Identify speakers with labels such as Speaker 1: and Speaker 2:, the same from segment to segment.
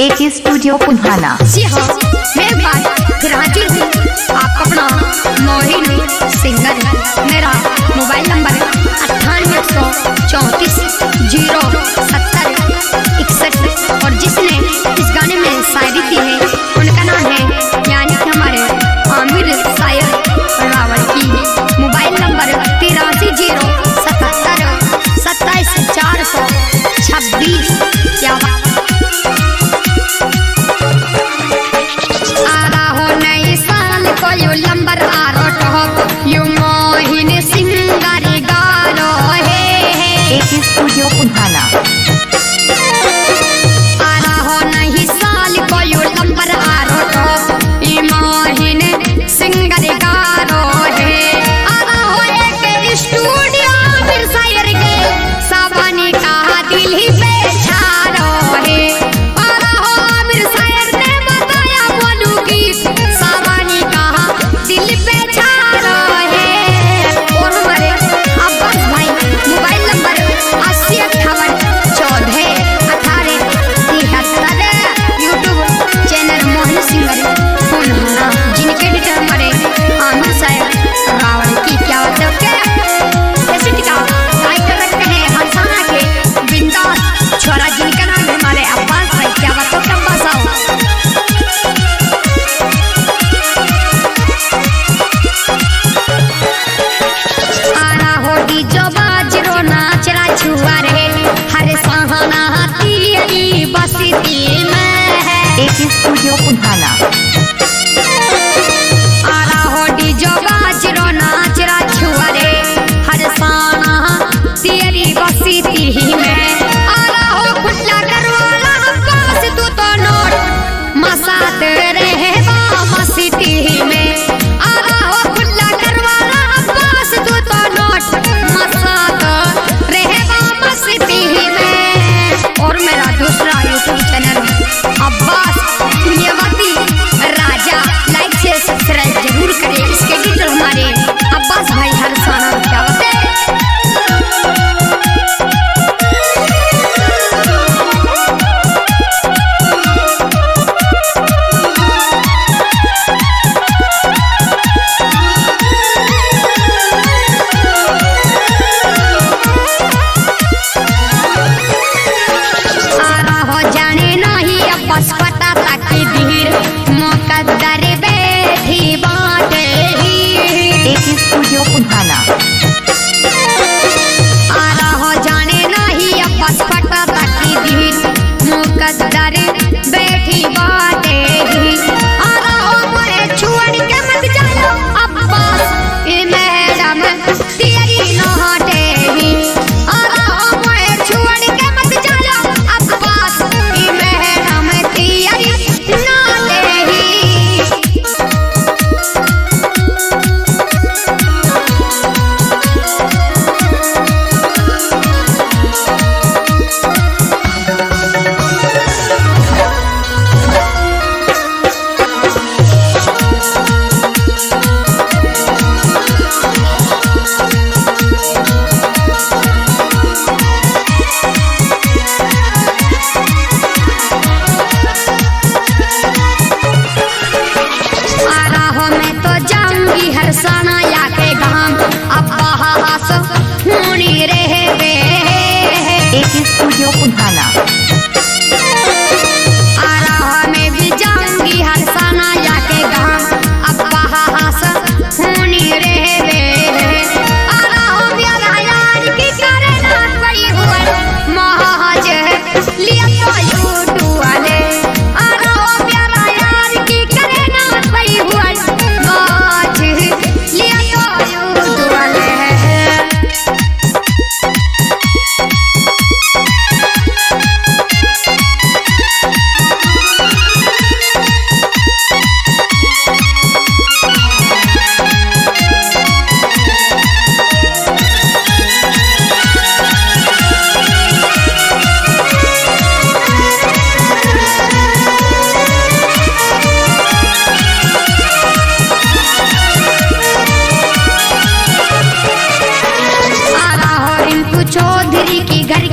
Speaker 1: एक स्टूडियो पुनहाना।
Speaker 2: जी हाँ मैं बात रांची हूँ। आप अपना मोहिन सिंगर मेरा मोबाइल नंबर अट्ठानवे सौ चौंतीस ज़ीरो सत्तर इकसठ। और जिसने इस गाने में शायरी की है 混蛋呢！
Speaker 1: एक स्टूडियो पुन्हाना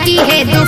Speaker 2: की है दो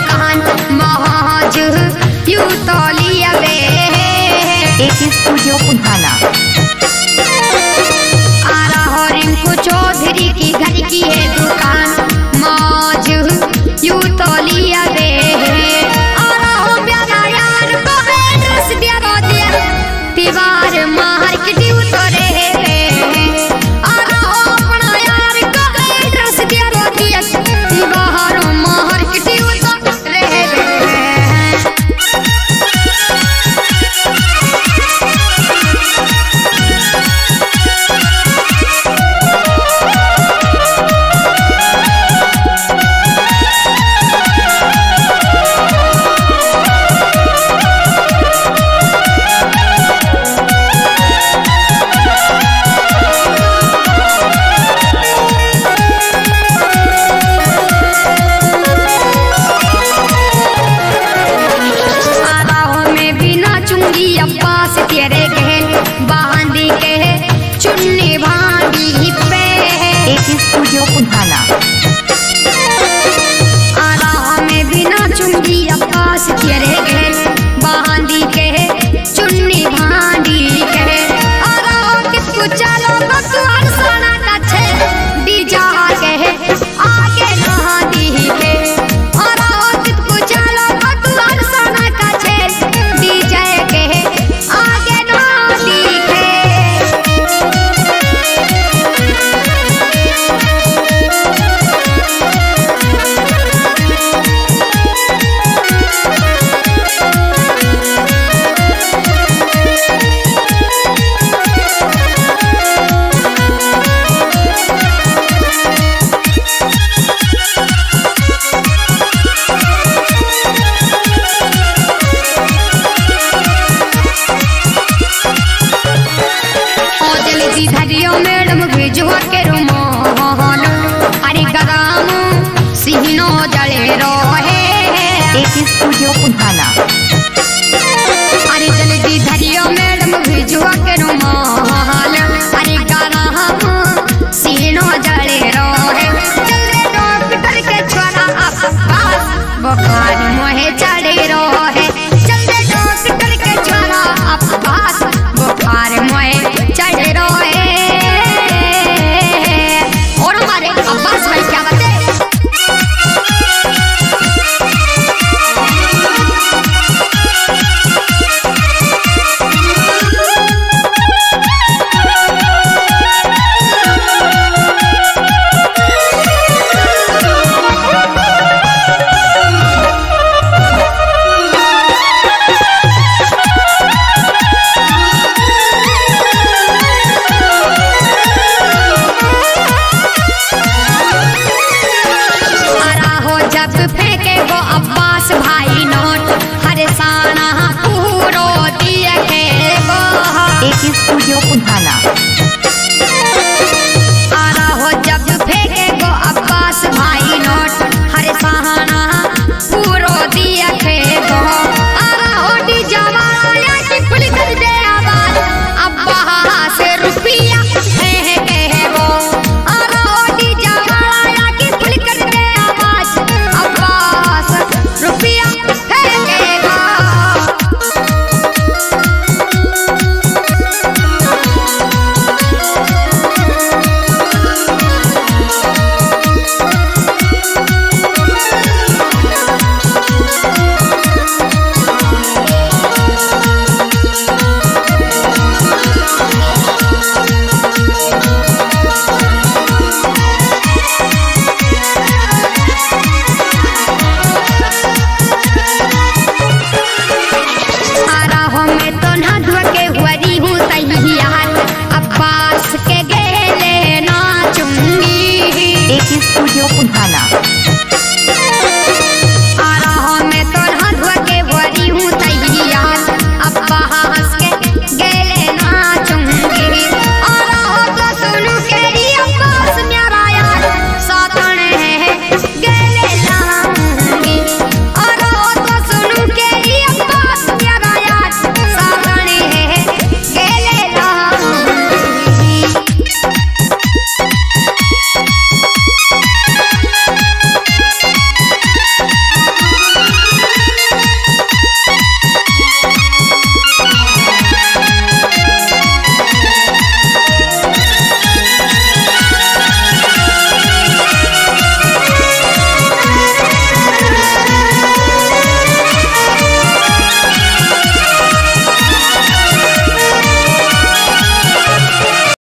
Speaker 1: एके स्टूडियो